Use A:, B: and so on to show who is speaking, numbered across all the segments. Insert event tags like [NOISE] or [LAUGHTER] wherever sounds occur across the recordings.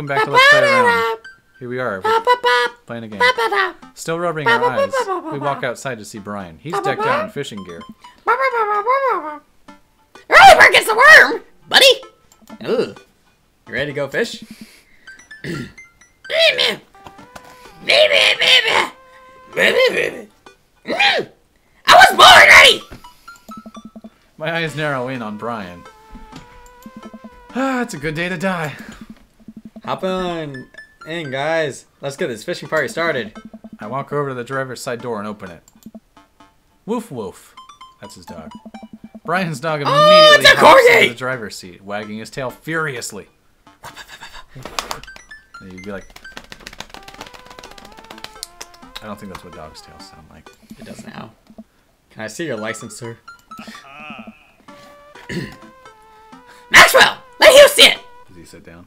A: Welcome back to Let's Play A Round. Here we are, playing a game. Still rubbing our eyes. We walk outside to see Brian. He's decked out in fishing gear.
B: Early bird gets the worm, buddy. Ugh. You ready to go fish? I was born ready.
A: My eyes narrow in on Brian. Ah, it's a good day to die.
B: Hop on in, guys. Let's get this fishing party started.
A: I walk over to the driver's side door and open it. Woof woof. That's his dog. Brian's dog oh, immediately
B: Oh, it's a
A: hops into the driver's seat, wagging his tail furiously. And you'd be like, I don't think that's what dogs' tails sound like.
B: It does now. Can I see your license, sir? Ah. [CLEARS THROAT] Maxwell, let you see it.
A: Does he sit down?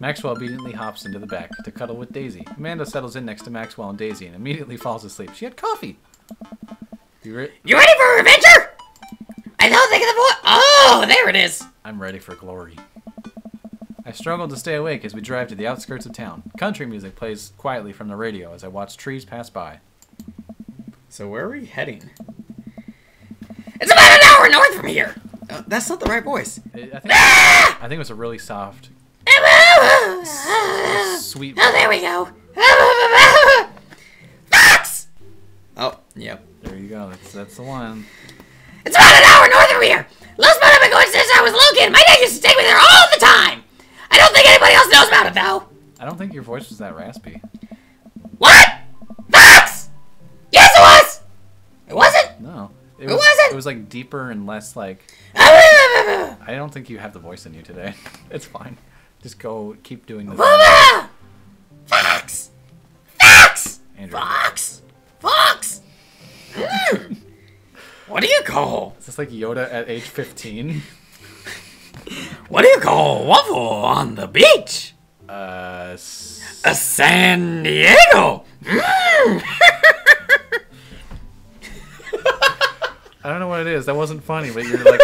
A: Maxwell obediently hops into the back to cuddle with Daisy. Amanda settles in next to Maxwell and Daisy and immediately falls asleep. She had coffee. You re-
B: You ready for an adventure? I don't think of the voice. Oh, there it is.
A: I'm ready for glory. I struggle to stay awake as we drive to the outskirts of town. Country music plays quietly from the radio as I watch trees pass by.
B: So where are we heading? It's about an hour north from here. Uh, that's not the right voice.
A: I I think I think it was a really soft, sweet.
B: Oh, there we go. Fox! Oh, yep.
A: There you go. That's that's the one.
B: It's about an hour north of here. Last spot I've been going since I was a little kid. My dad used to take me there all the time. I don't think anybody else knows about it, though.
A: I don't think your voice was that raspy.
B: What? Fox! Yes, it was! It wasn't?
A: No, it
B: Who wasn't. It
A: was like deeper and less like. [LAUGHS] I don't think you have the voice in you today. [LAUGHS] it's fine. Just go. Keep doing the. thing.
B: Fox! Fox!
A: Andrew.
B: Fox! Fox! Hmm. What do you call?
A: Is this like Yoda at age 15?
B: What do you call waffle on the beach?
A: Uh. s-
B: A San Diego. Mm. [LAUGHS]
A: I don't know what it is. That wasn't funny, but your like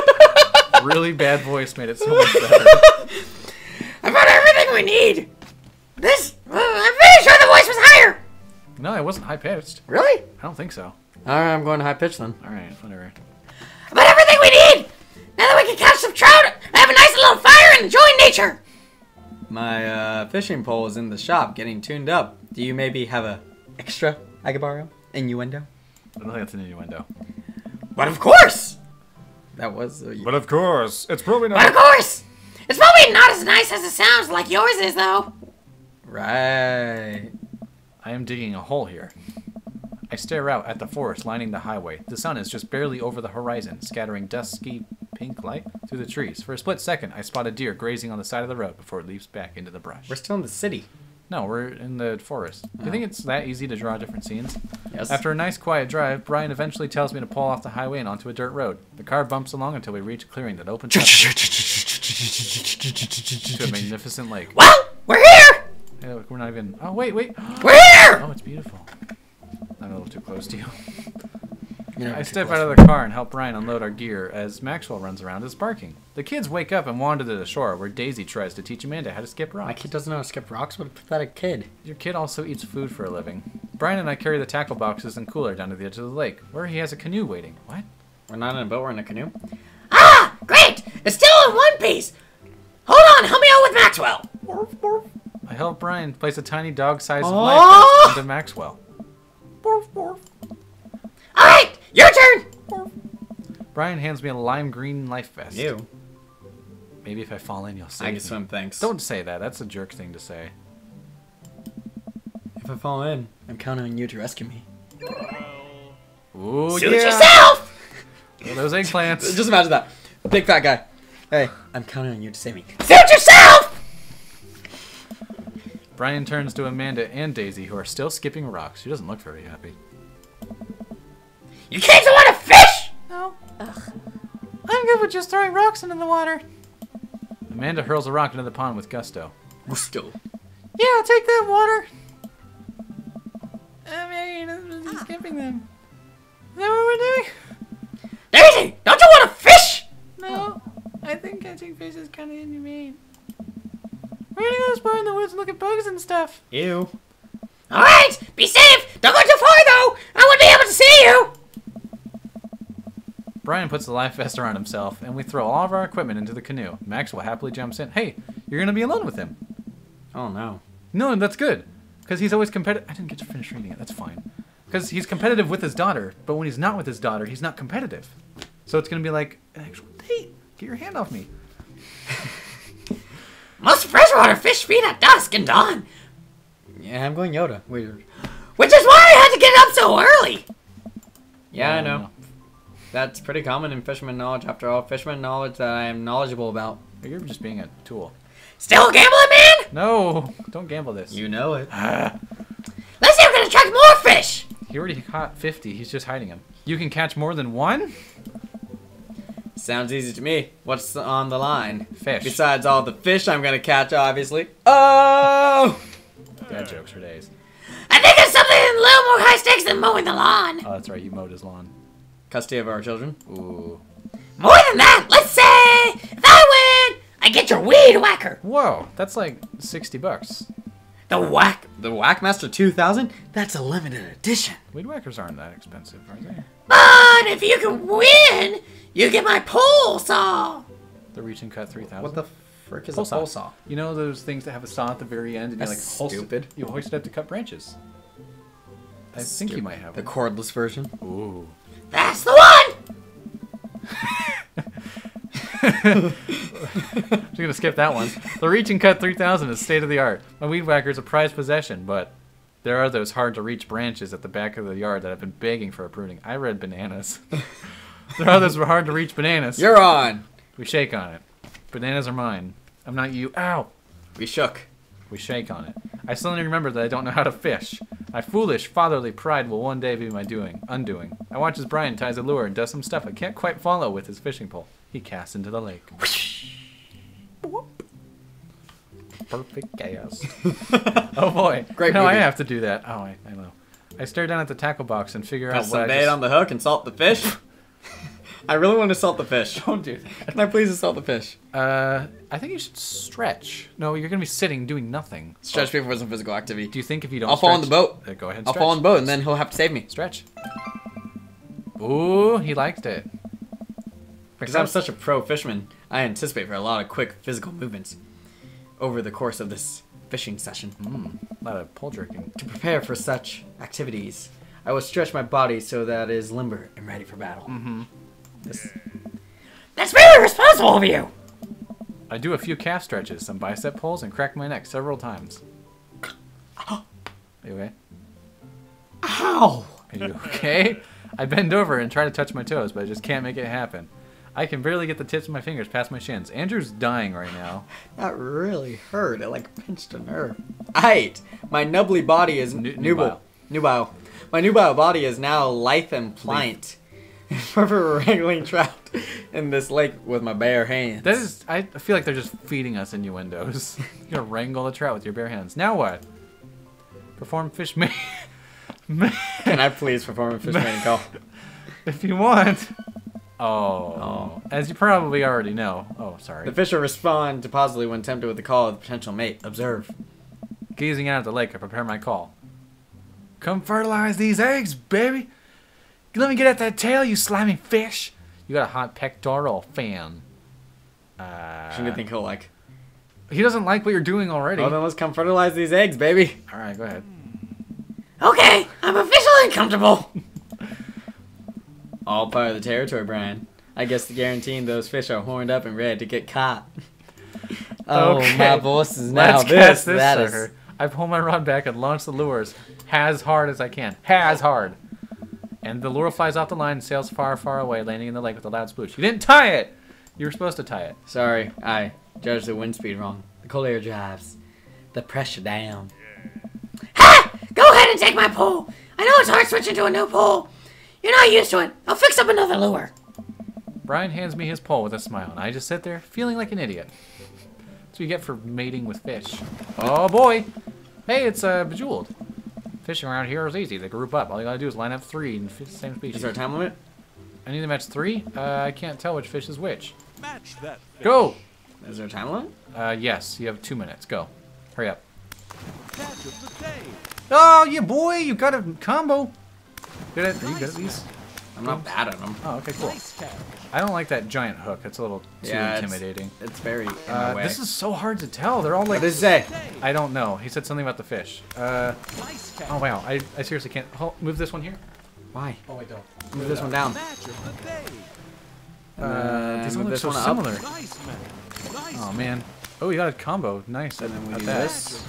A: really bad voice made it so much better. [LAUGHS]
B: I found everything we need. This, uh, I'm pretty sure the voice was higher.
A: No, it wasn't high pitched.
B: Really?
A: I don't think so.
B: All right, I'm going high pitch then.
A: All right, whatever.
B: About everything we need. Now that we can catch some trout, I have a nice little fire, and enjoy nature. My uh, fishing pole is in the shop, getting tuned up. Do you maybe have a extra I could borrow? Innuendo?
A: I don't think that's an innuendo.
B: But of course. That was. Uh,
A: But of course, it's probably not.
B: But of course! It's probably not as nice as it sounds like yours is, though. Right.
A: I am digging a hole here. I stare out at the forest lining the highway. The sun is just barely over the horizon, scattering dusky pink light through the trees. For a split second, I spot a deer grazing on the side of the road before it leaps back into the brush.
B: We're still in the city.
A: No, we're in the forest. Do you oh. think it's that easy to draw different scenes?
B: Yes.
A: After a nice quiet drive, Brian eventually tells me to pull off the highway and onto a dirt road. The car bumps along until we reach a clearing that opens up to a magnificent lake.
B: Well, we're here!
A: Yeah, we're not even. Oh wait, wait. [GASPS]
B: We're here!
A: Oh, it's beautiful. I'm a little too close to you.
B: You
A: I step out of the car and help Brian unload our gear as Maxwell runs around and is barking. The kids wake up and wander to the shore where Daisy tries to teach Amanda how to skip rocks.
B: My kid doesn't know how to skip rocks. What a pathetic kid.
A: Your kid also eats food for a living. Brian and I carry the tackle boxes and cooler down to the edge of the lake, where he has a canoe waiting. What?
B: We're not in a boat, we're in a canoe. Great! It's still in one piece! Hold on, help me out with Maxwell!
A: I help Brian place a tiny dog-sized
B: Oh!
A: life vest into Maxwell.
B: Alright, your turn!
A: Brian hands me a lime green life vest.
B: You.
A: Maybe if I fall in, you'll save
B: I
A: me.
B: can swim, thanks.
A: Don't say that. That's a jerk thing to say.
B: If I fall in, I'm counting on you to rescue me.
A: Ooh,
B: Suit
A: yeah.
B: yourself!
A: Those eggplants. [LAUGHS]
B: Just imagine that. Big fat guy. Hey, I'm counting on you to save me. Suit yourself!
A: Brian turns to Amanda and Daisy, who are still skipping rocks. She doesn't look very happy.
B: You kids want to fish?
A: No. Ugh. I'm good with just throwing rocks into the water. Amanda hurls a rock into the pond with gusto.
B: Gusto.
A: Yeah, I'll take that water. I mean, just ah. skipping them. Is that what we're doing?
B: Daisy, don't you want to fish?
A: No, I think catching fish is kind of inhumane. We're gonna go more in the woods and look at bugs and stuff.
B: Ew.
C: Alright, be safe! Don't go too far though! I won't be able to see you!
A: Brian puts the life vest around himself, and we throw all of our equipment into the canoe. Maxwell happily jumps in. Hey, you're gonna be alone with him.
B: Oh no.
A: No, that's good, because he's always competitive. I didn't get to finish reading it. That's fine, because he's competitive with his daughter, but when he's not with his daughter, he's not competitive. So it's gonna be like an actual date. Get your hand off me. [LAUGHS]
C: Most freshwater fish feed at dusk and dawn,
B: Yeah, I'm going Yoda. Weird.
C: which is why I had to get up so early!
B: Yeah, I
A: mm.
B: know. That's pretty common in fisherman knowledge. After all, fisherman knowledge that I am knowledgeable about.
A: You're just being a tool.
C: Still gambling, man?
A: No, don't gamble this.
B: You know it. [SIGHS]
C: Let's see if we can attract more fish!
A: he already caught 50. He's just hiding them. You can catch more than one?
B: Sounds easy to me. What's on the line?
A: Fish.
B: Besides all the fish I'm gonna catch, obviously. Oh!
A: Dad jokes for days.
C: I think it's something a little more high stakes than mowing the lawn.
A: Oh, that's right. You mowed his lawn.
B: Custody of our children.
A: Ooh.
C: More than that, let's say, if I win, I get your weed whacker.
A: Whoa, that's like 60 bucks.
C: The whack.
B: The Whackmaster 2000? That's a limited edition.
A: Weed whackers aren't that expensive, are they?
C: But if you can win, you get my pole saw.
A: The reach and cut 3000.
B: What the frick is
A: Pole
B: a pole saw?
A: You know those things that have a saw at the very end, and
B: That's
A: you like hoist
B: stupid.
A: It, you hoist it up to cut branches. I think you might have
B: The
A: one.
B: cordless version.
A: Ooh.
C: That's the one. [LAUGHS]
A: I'm just gonna skip that one. The reach and cut 3000 is state of the art. My weed whacker is a prized possession, but there are those hard to reach branches at the back of the yard that have been begging for a pruning. I read bananas. [LAUGHS] there are those hard to reach bananas.
B: You're on!
A: We shake on it. Bananas are mine. I'm not you. Ow!
B: We shook.
A: We shake on it. I suddenly remember that I don't know how to fish. My foolish, fatherly pride will one day be my doing, undoing. I watch as Brian ties a lure and does some stuff I can't quite follow with his fishing pole. He casts into the lake. Perfect chaos. [LAUGHS] oh boy.
B: Great
A: Now I have to do that. Oh, I, I know. I stare down at the tackle box and figure out what
B: some
A: I
B: bait
A: just...
B: on the hook and salt the fish? [LAUGHS] I really want to salt the fish. [LAUGHS]
A: Don't do that.
B: Can I please salt the fish?
A: Uh, I think you should stretch. No, you're gonna be sitting doing nothing.
B: Stretch people for some physical activity.
A: Do you think if you don't
B: I'll fall on the boat.
A: Uh, go ahead
B: I'll
A: stretch.
B: fall on the boat and then he'll have to save me.
A: Stretch. Ooh, he liked it.
B: Because I'm such a pro fisherman, I anticipate for a lot of quick physical movements over the course of this fishing session.
A: a lot of pole jerking.
B: To prepare for such activities, I will stretch my body so that it is limber and ready for battle. Mm-hmm. This,
C: That's very responsible of you.
A: I do a few calf stretches, some bicep pulls, and crack my neck several times. Are you okay?
B: ow!
A: Are you okay? I bend over and try to touch my toes, but I just can't make it happen. I can barely get the tips of my fingers past my shins. Andrew's dying right now. [LAUGHS]
B: That really hurt. It like pinched a nerve. Aight! My nubbly body is
A: Nu-
B: nubile. Nubile. My nubile body is now lithe and pliant. For [LAUGHS] wrangling trout in this lake with my bare hands.
A: That is, I feel like they're just feeding us innuendos. [LAUGHS] You're gonna wrangle a trout with your bare hands. Now what? Perform fish ma- ma-
B: Can I please perform a fish man call?
A: if you want. Oh. As you probably already know. Oh, sorry.
B: The fish will respond to positively when tempted with the call of the potential mate. Observe.
A: Gazing out at the lake, I prepare my call. Come fertilize these eggs, baby. Let me get at that tail, you slimy fish. You got a hot pectoral fan.
B: Shouldn't you
A: Uh,
B: think he'll like?
A: he doesn't like what you're doing already.
B: Well, then let's come fertilize these eggs, baby.
A: All right, go ahead.
C: Okay, I'm officially uncomfortable. [LAUGHS]
B: All part of the territory, Brian. I guess the guaranteeing those fish are horned up and ready to get caught. [LAUGHS] Oh,
A: Okay,
B: my voice is now
A: Let's
B: this.
A: cast this
B: that is-
A: sucker. I pull my rod back and launch the lures as hard as I can. As hard. And the lure flies off the line and sails far, far away, landing in the lake with a loud sploosh. You didn't tie it! You were supposed to tie it.
B: Sorry, I judged the wind speed wrong. The cold air drives the pressure down.
C: Ha! Go ahead and take my pole. I know it's hard switching to a new pole. You're not used to it. I'll fix up another lure.
A: Brian hands me his pole with a smile, and I just sit there feeling like an idiot. That's what you get for mating with fish. Oh boy! Hey, it's uh, Bejeweled. Fishing around here is easy. They group up. All you gotta do is line up three in the same species.
B: Is there a time limit?
A: I need to match three? Uh, I can't tell which fish is which.
D: Match that.
A: Go!
B: Is there a time limit?
A: Uh, yes, you have two minutes. Go. Hurry up. Oh, yeah, boy, you got a combo. Good at, are you good at these?
B: I'm not bad at them.
A: Oh, okay, cool. I don't like that giant hook. It's a little too
B: Yeah, it's-
A: intimidating.
B: It's very in
A: Uh,
B: my way.
A: this is so hard to tell. They're all
B: what
A: like.
B: does it say?
A: I don't know. He said something about the fish. Uh, oh wow. I, I seriously can't. Hold, move this one here.
B: Why?
A: Oh wait, don't.
B: Move this one down.
A: Uh,
B: And
A: these all
B: move
A: look
B: this
A: so
B: one up.
A: similar. Oh man. Oh, you got a combo. Nice.
B: And then we do
A: that.
B: this.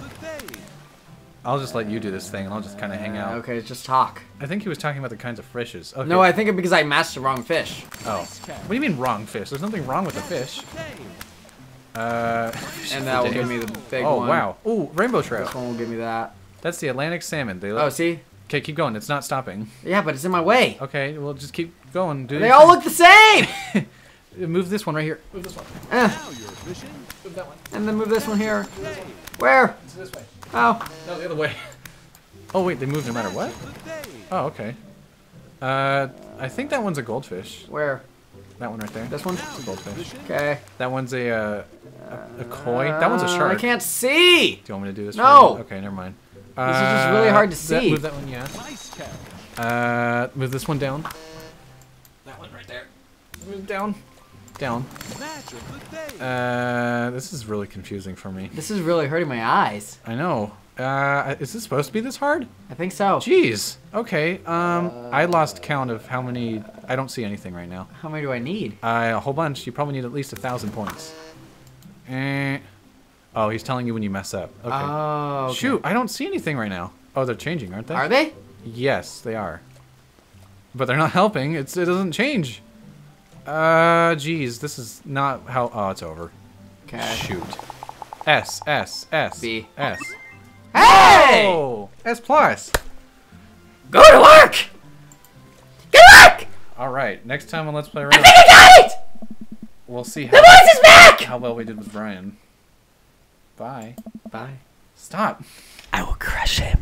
A: I'll just let you do this thing, and I'll just kind of hang out.
B: Okay, just talk.
A: I think he was talking about the kinds of fishes. Okay.
B: No, I think it because I matched the wrong fish.
A: Oh. What do you mean wrong fish? There's nothing wrong with the fish. Uh. [LAUGHS]
B: And that will give me the big
A: Oh
B: one.
A: wow. Ooh, rainbow trout.
B: This one will give me that.
A: That's the Atlantic salmon. They
B: Oh, see?
A: Okay, keep going. It's not stopping.
B: Yeah, but it's in my way.
A: Okay, well just keep going. Do
B: They all look the same! [LAUGHS]
A: Move this one right here. Move this one.
B: Eh,
A: Move that one.
B: and then move this one here. Where?
A: It's this way.
B: Oh,
A: No, the other way. Oh wait, they move no matter what. Oh okay. Uh, I think that one's a goldfish.
B: where?
A: That one right there.
B: This one?
A: That's a goldfish.
B: Okay.
A: That one's a uh, a, a koi. That one's a
B: Uh,
A: shark.
B: I can't see!
A: Do you want me to do this?
B: No!
A: For you? Okay, never mind.
B: This is just really hard to
A: that-
B: see.
A: move that one, yeah. Uh, move this one down. That one right there. Move down. Down. Uh, this is really confusing for me.
B: This is really hurting my eyes.
A: I know. Uh, is this supposed to be this hard?
B: I think so.
A: Jeez. Okay. Um, I lost count of how many. I don't see anything right now.
B: How many do I need?
A: Uh, a whole bunch. You probably need at least a thousand points. Eh. Oh, he's telling you when you mess up. Okay.
B: Oh, okay.
A: Shoot, I don't see anything right now. Oh, they're changing, aren't they?
B: Are they?
A: Yes, they are. But they're not helping. It's it doesn't change. Uh, geez, this is not how. Oh, it's over.
B: Okay.
A: Shoot. S S S
B: B.
A: S.
B: Hey!
A: Oh, S plus.
C: Go to work! Good luck!
A: All right. Next time on Let's Play
C: I
A: Around,
C: think I got it!
A: we'll see
C: The
A: how
C: voice is back!
A: how well we did with Brian. Bye.
B: Bye.
A: Stop.
C: I will crush him.